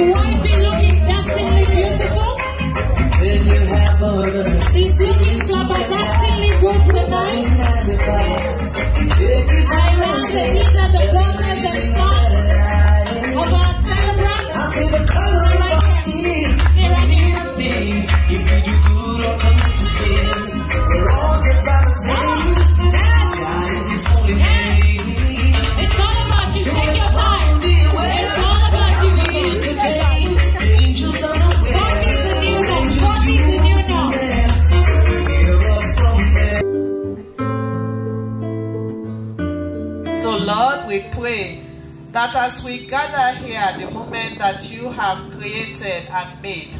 so that as we gather here, the moment that you have created and made,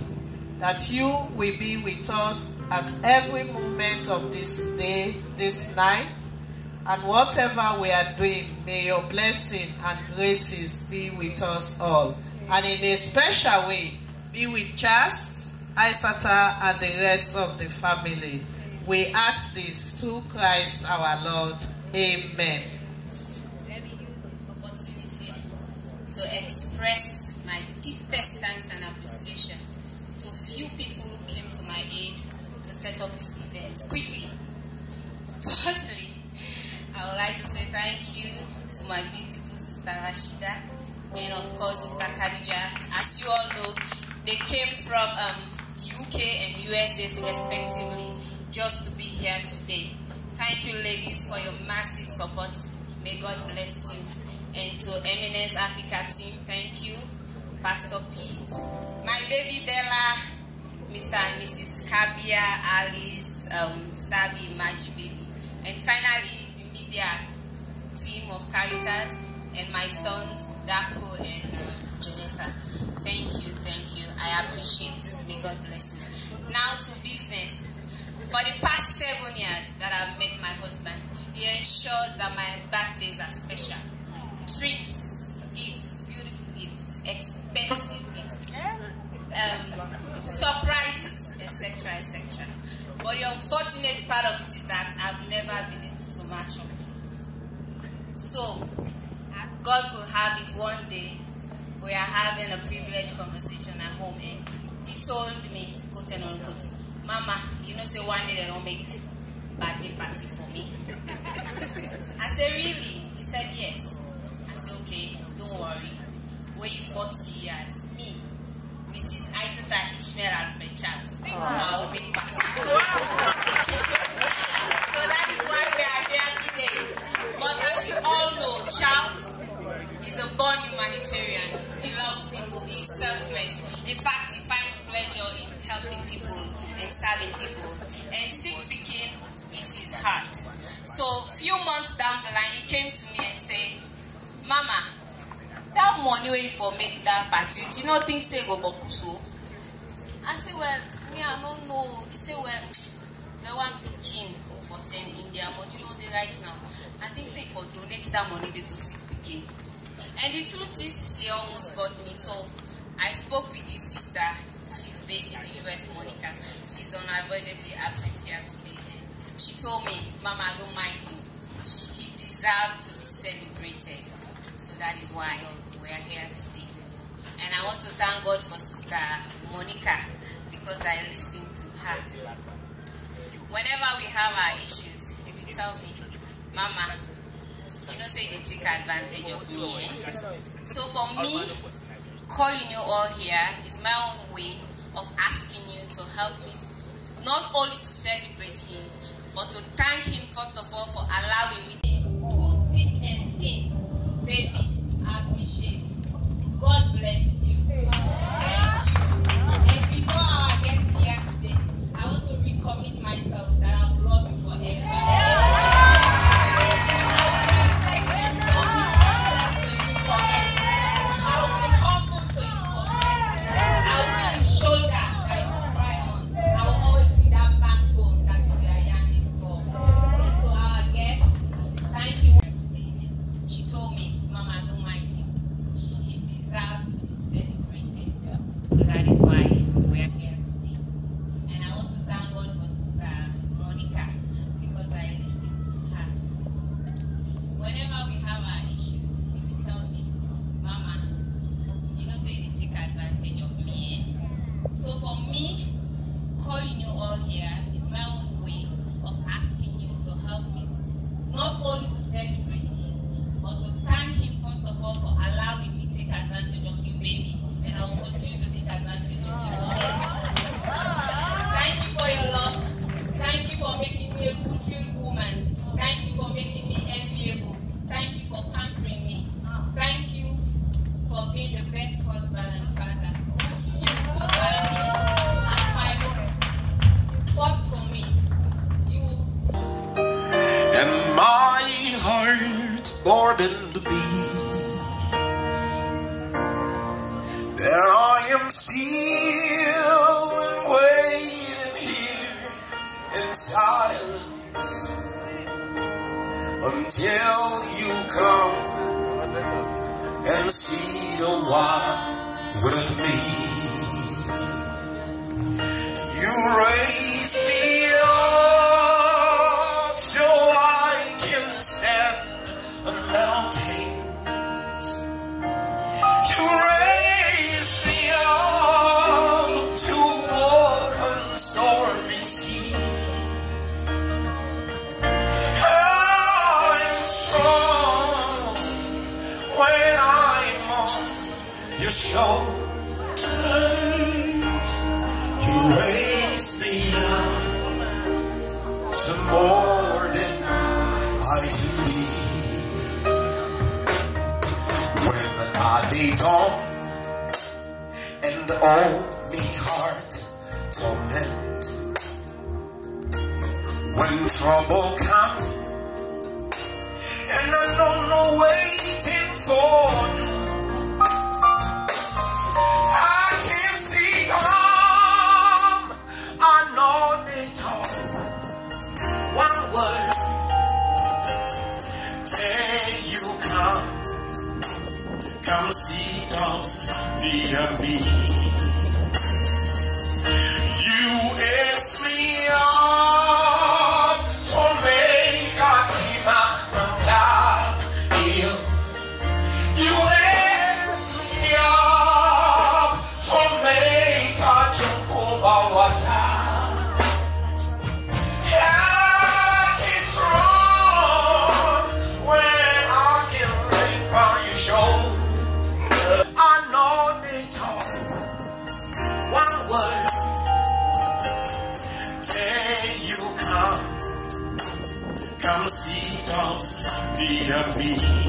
that you will be with us at every moment of this day, this night, and whatever we are doing, may your blessing and graces be with us all. And in a special way, be with Chas, Isata, and the rest of the family. We ask this through Christ our Lord. Amen. Let me use this opportunity to express my deepest thanks and appreciation to few people who came to my aid to set up this event quickly. Firstly, I would like to say thank you to my beautiful sister Rashida and of course sister Khadija. As you all know, they came from um, UK and USA respectively just to be here today. Thank you ladies for your massive support. May God bless you. And to Eminence Africa team, thank you. Pastor Pete, my baby Bella, Mr. and Mrs. Kabia, Alice, um, Sabi, Maji baby. And finally, the media team of Caritas and my sons, Daco and uh, Jonathan. Thank you, thank you. I appreciate. May God bless you. Now to business. For the past seven years that I've met my husband, he ensures that my birthdays are special. Trips, gifts, beautiful gifts, expensive gifts, um, surprises, etc., etc. But the unfortunate part of it is that I've never been able to match up. So, God could have it one day. We are having a privileged conversation at home, and he told me, quote and unquote, Mama, you know, say one day they don't make birthday party for me. I said, Really? He said, Yes. I said, Okay, don't worry. Wait 40 years. Me, Mrs. Isata Ishmeal Alfred Charles. I'll for you. so that is why we are here today. But as you all know, Charles is a born humanitarian. He loves people. He's selfless. In fact, he finds pleasure in helping people and serving people. And sick pikin is his heart. So few months down the line, he came to me and said, Mama, that money wey you for make that party, you no think say go boku so? I say, well, me I don't know. He say, well, the one pikin who for send India money, you know the right now. I think say for donate that money they to sick pikin. And the truth is, they almost got me. So I spoke with his sister. She's based in the US, Monica. She's unavoidably absent here today. She told me, Mama, I don't mind him. He deserved to be celebrated. So that is why we are here today. And I want to thank God for Sister Monica because I listened to her. Whenever we have our issues, if you tell me, Mama, you know, say they take advantage of me. Eh? So for me, calling you all here is my own way of asking you to help me not only to celebrate him, but to thank him first of all for allowing me Baby, I appreciate. God bless your shoulders. You raise me up to more than I can be. When my day gone and the old me heart torment. When trouble comes and I know no waiting for Seat of the me. me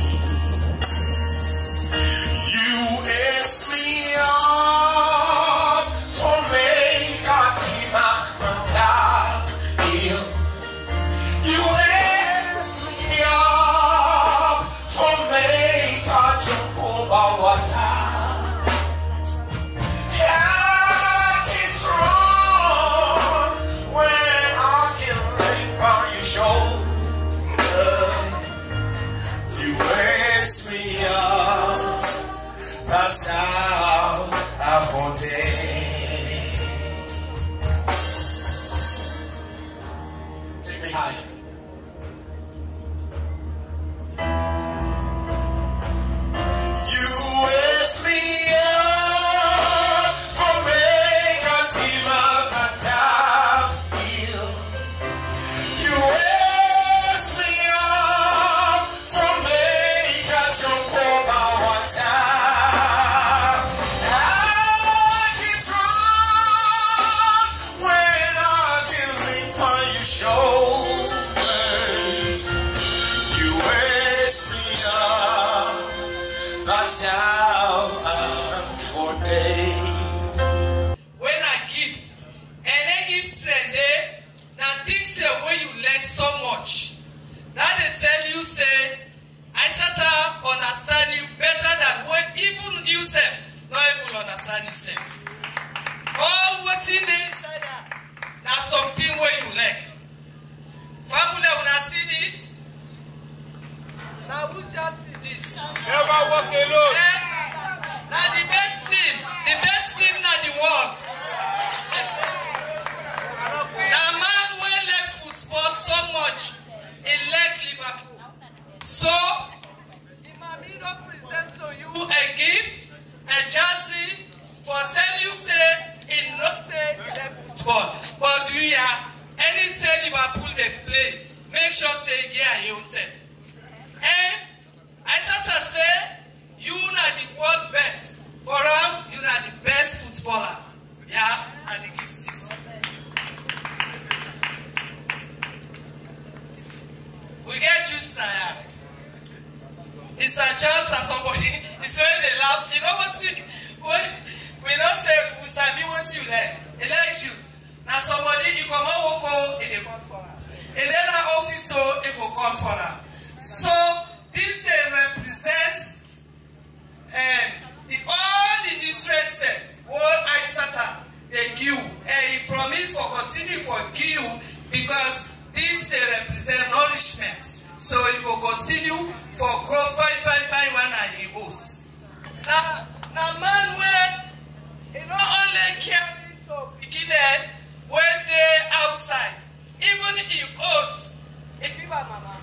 mama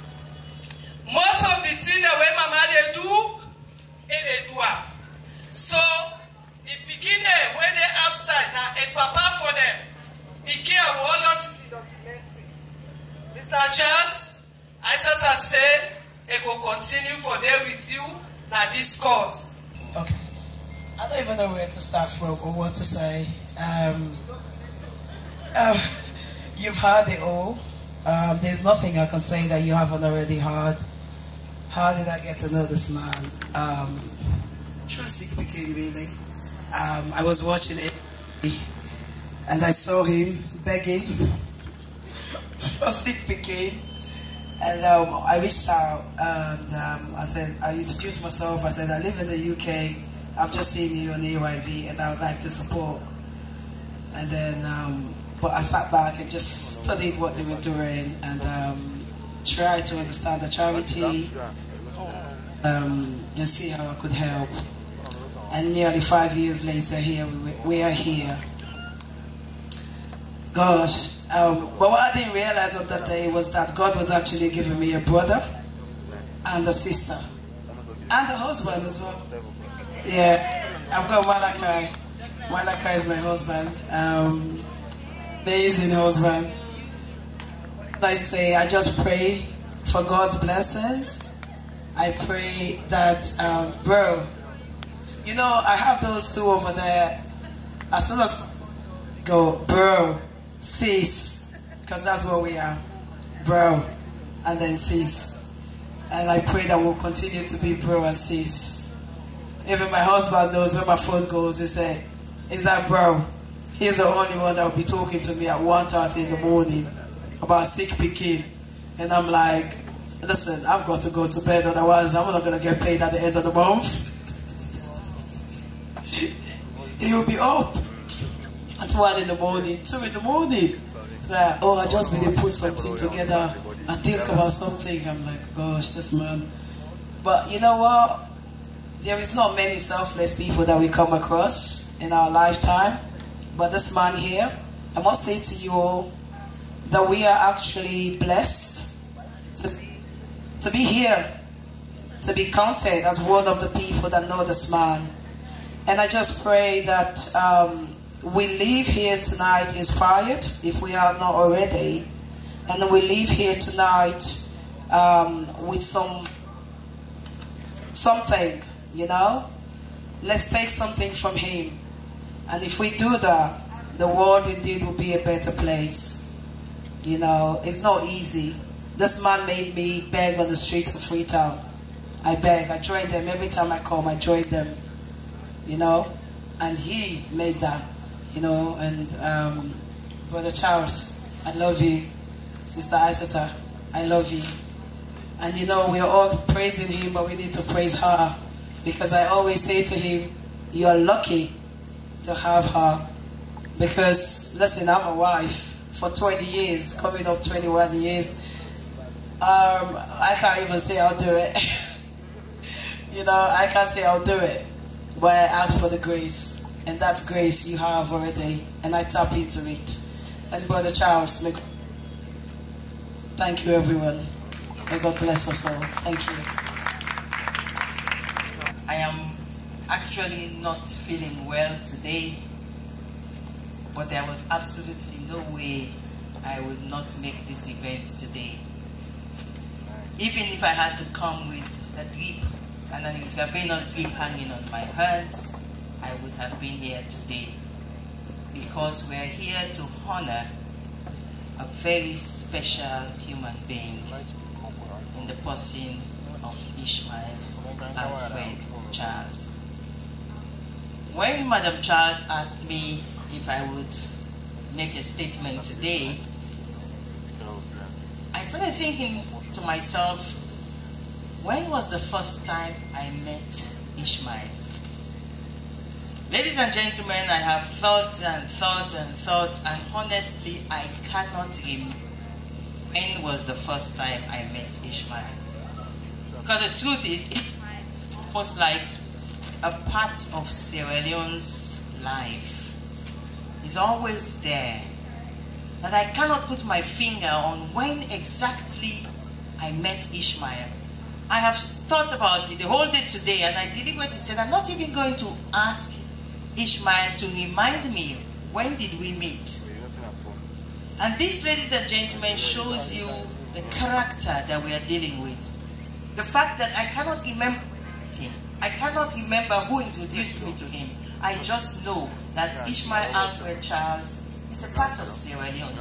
most of the thing dem wey mama dey do e dey do am so the pikin wey dey outside na a papa for dem pikin i go always see the documentary mr charles aisata say e go continue for there with you na this cause. Okay. I don't even know where to start from or what to say. Um, um, you've heard it all. Um, there's nothing I can say that you haven't already heard. How did I get to know this man? Um, became really. Um, I was watching it and I saw him begging for sick. And um, I reached out and um, I said, I introduced myself. I said, I live in the UK. I've just seen you on the and I would like to support. And then, um, but I sat back and just studied what they were doing and um, tried to understand the charity um, and see how I could help. And nearly five years later, here we, we are here. Gosh, um, but what I didn't realize on that day was that God was actually giving me a brother and a sister and a husband as well. Yeah, I've got Malachi. Malachi is my husband. Um, amazing husband. I say, I just pray for God's blessings. I pray that, um, bro, you know, I have those two over there. As soon as go, bro, sis, because that's what we are, bro, and then sis. And I pray that we'll continue to be bro and sis. Even my husband knows where my phone goes. He say, "Is that bro?" He's the only one that will be talking to me at 1.30 in the morning about sick pikin, and I'm like, "Listen, I've got to go to bed, otherwise I'm not gonna get paid at the end of the month." he will be up at one in the morning, two in the morning. Like, oh, I just really put something together. I think about something. I'm like, gosh, this man. But you know what? There is not many selfless people that we come across in our lifetime. But this man here, I must say to you all that we are actually blessed to, to be here, to be counted as one of the people that know this man. And I just pray that um, we leave here tonight inspired, if we are not already, and we leave here tonight um, with some something, you know. Let's take something from him, and if we do that, the world indeed will be a better place. You know, it's not easy. This man made me beg on the street of Freetown. I beg. I join them every time I come. I join them. You know, and he made that you know, and um, Brother Charles, I love you. Sister Isata, I love you. And you know, we are all praising him, but we need to praise her. Because I always say to him, you're lucky to have her. Because, listen, I'm a wife for 20 years, coming up 21 years. Um, I can't even say I'll do it. you know, I can't say I'll do it. But I ask for the grace and that grace you have already, and I tap into it. And Brother Charles, thank you everyone. May God bless us all. Thank you. I am actually not feeling well today, but there was absolutely no way I would not make this event today. Even if I had to come with a drip and an intravenous drip hanging on my hands, I would have been here today because we're here to honor a very special human being in the person of Ishmeal Alfred Charles. When Madam Charles asked me if I would make a statement today, I started thinking to myself, when was the first time I met Ishmeal? Ladies and gentlemen, I have thought and thought and thought, and honestly, I cannot remember when was the first time I met Ishmeal. Because the truth is, Ishmeal was like a part of Sierra Leone's life. He's always there. That I cannot put my finger on when exactly I met Ishmeal. I have thought about it the whole day today, and I deliberately said, I'm not even going to ask Ishmeal to remind me when did we meet. And this, ladies and gentlemen, shows you the character that we are dealing with. The fact that I cannot remember him. I cannot remember who introduced me to him. I just know that Ishmeal Alfred Charles is a part of Sierra Leone.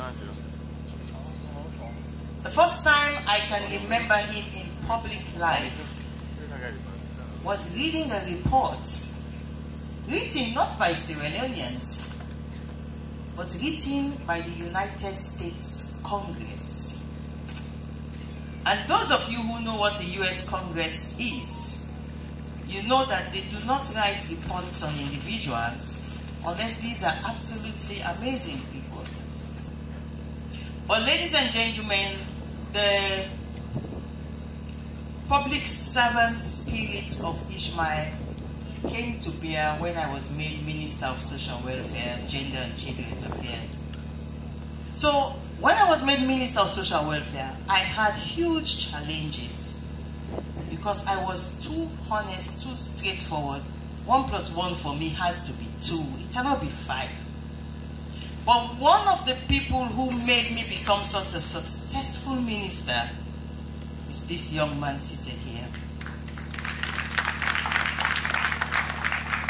The first time I can remember him in public life was reading a report written not by Sierra Leoneans, but written by the United States Congress. And those of you who know what the US Congress is, you know that they do not write reports on individuals unless these are absolutely amazing people. But ladies and gentlemen, the public servant spirit of Ishmeal came to bear when I was made Minister of Social Welfare, Gender and Children's Affairs. So when I was made Minister of Social Welfare, I had huge challenges because I was too honest, too straightforward. One plus one for me has to be two. It cannot be five. But one of the people who made me become such a successful minister is this young man sitting here.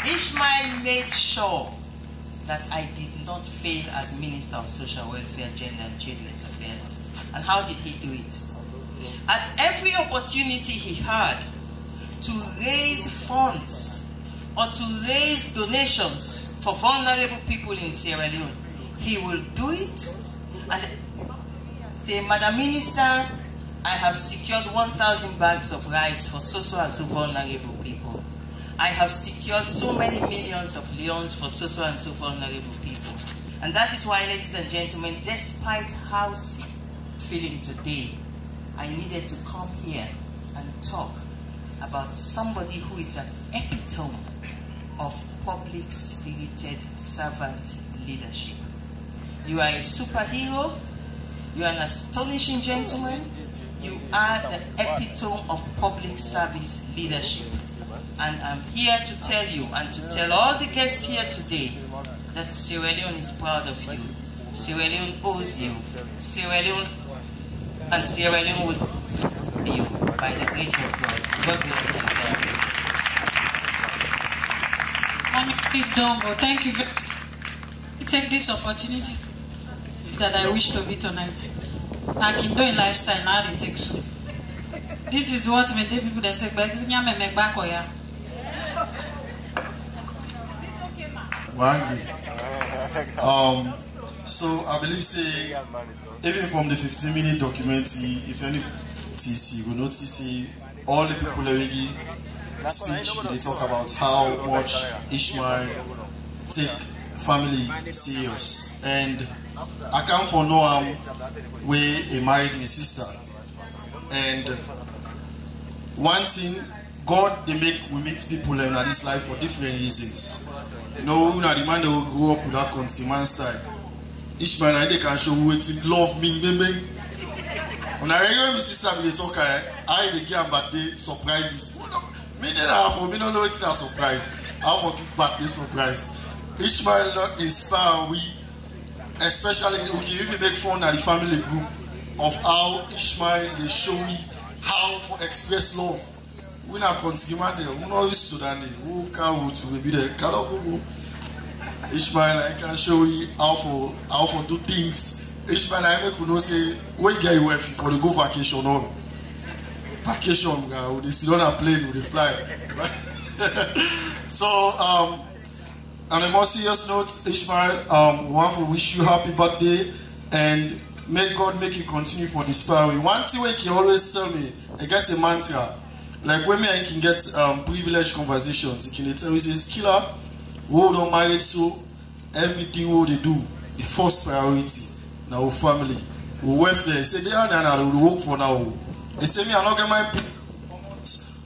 Ishmeal made sure that I did not fail as Minister of Social Welfare, Gender and Children's Affairs. And how did he do it? At every opportunity he had to raise funds or to raise donations for vulnerable people in Sierra Leone, he will do it. And Madam Minister, I have secured 1,000 bags of rice for so-so and so vulnerable people. I have secured so many millions of leones for so-so and so vulnerable people. And that is why, ladies and gentlemen, despite how feeling today, I needed to come here and talk about somebody who is an epitome of public spirited servant leadership. You are a superhero, you are an astonishing gentleman, you are the epitome of public service leadership. And I'm here to tell you and to tell all the guests here today that Sierra Leone is proud of you. Sierra Leone owes you. Sierra Leone and Sierra Leone will be you by the grace of God. God bless you. Thank you. Mommy, please don't go. Thank you. very- Take this opportunity that I wish to be tonight. Now, can do in lifestyle now they take so. This is what made the people that say, "But you me me back or ya." Um, so I believe say even from the 15 minute documentary, if any TC will notice eh, all the people we speech they talk about how much Ishmeal take family serious and I come for Noam where he married my sister and one thing God they make we meet people in this life for different reasons. You know, una the man will grow up with that country man style. Each man I they can show wetin love mean baby. When I hear my sister be dey talk eh, I dey give am birthday surprises. Me dey na for me no know wetin na surprise. How for give birthday surprise. Ishmael don inspire we especially we dey even make fun at the family group of how Ishmael dey show we how for express love. We na country man dey, we no used to that name. Who can who to be there? Kalo go Ishmeal I can show you how for how for do things. Ishmeal I make you know say when you get your wife for the go vacation on. Vacation uh, we dey sit a plane we fly. so um on a more serious note, Ishmeal, um, we want to wish you happy birthday and may God make you continue for this power. One thing we can always tell me, I get a mantra. Like when women can get um, privileged conversations. You can tell me, says, killer, don't marry so everything what they do, the first priority, now family. We welfare. Say they are now we work for now. They say me, I'm not get my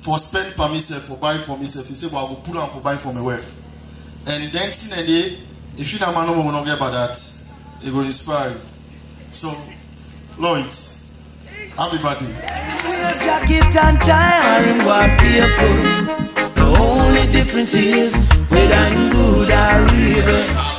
for spend per myself, for buy for myself. He say, well, I will pull on for buy for my wife. And then thing and day, if you don't know will not get about that, it will inspire. So, Lloyd, happy birthday. Only difference is whether I'm good or evil.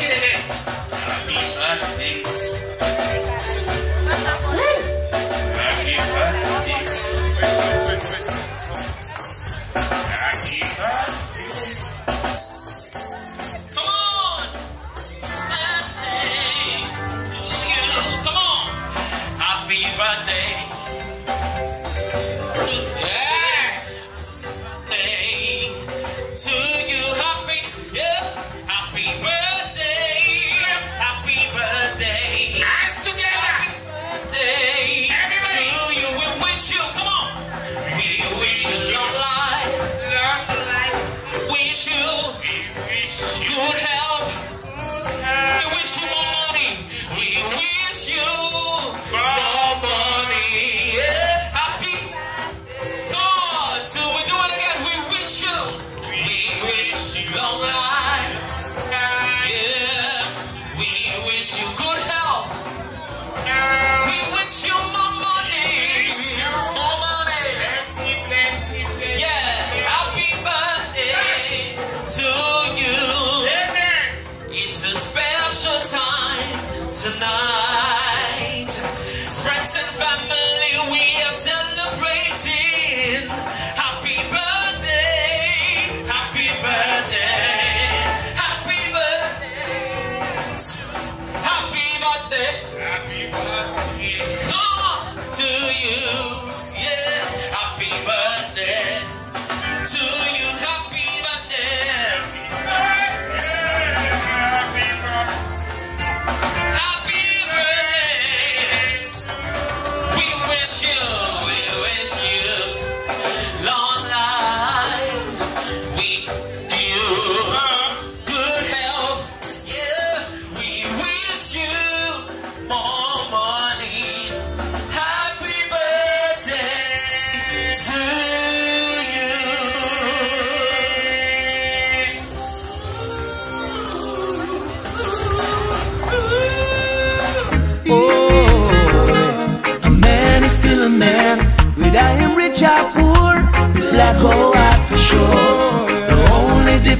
Yes, let's take it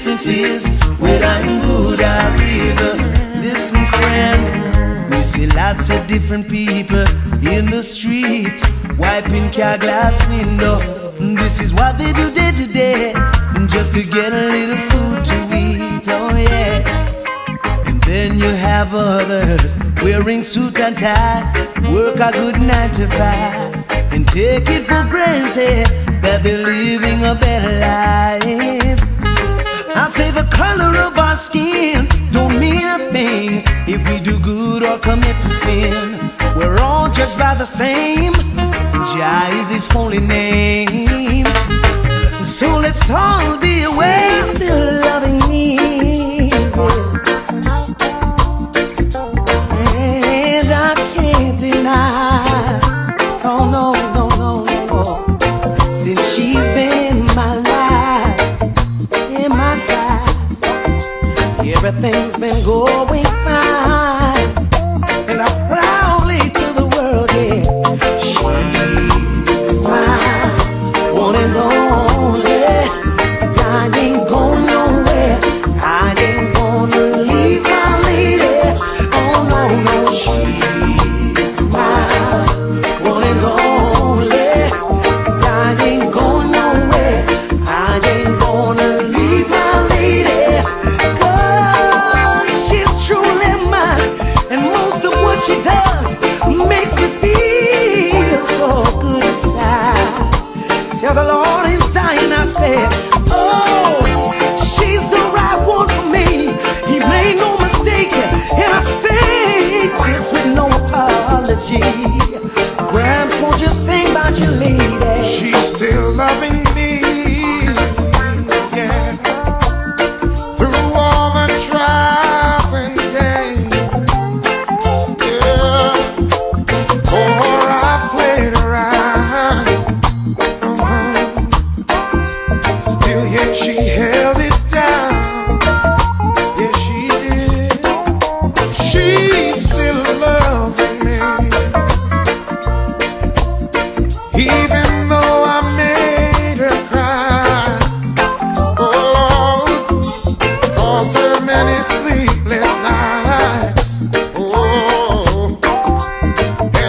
difference is whether I'm. Listen, friend, we see lots of different people in the street, wiping car glass window. This is what they do day to day, just to get a little food to eat. Oh yeah. And then you have others wearing suit and tie, work a good nine to five, and take it for granted that they're living a better life. I say the color of our skin don't mean a thing if we do good or commit to sin. We're all judged by the same. Jah is His holy name. So let's all be away, still loving the Lord inside. And I said, Oh.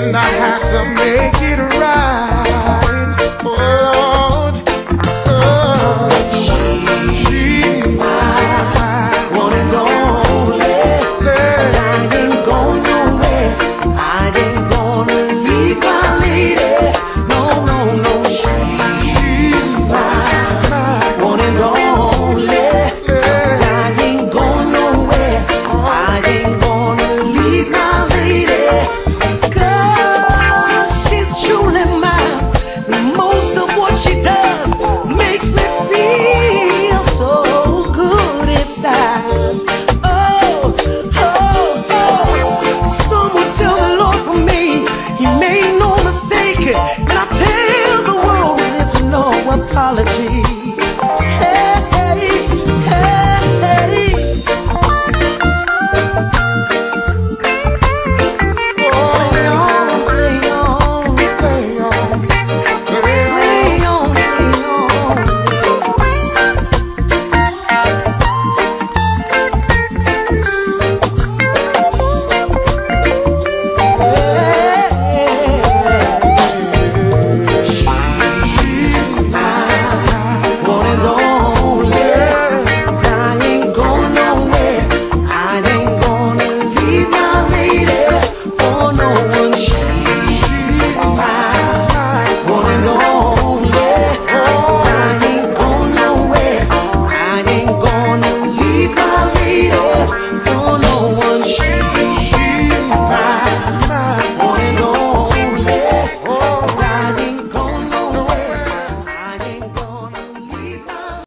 and I had to make it.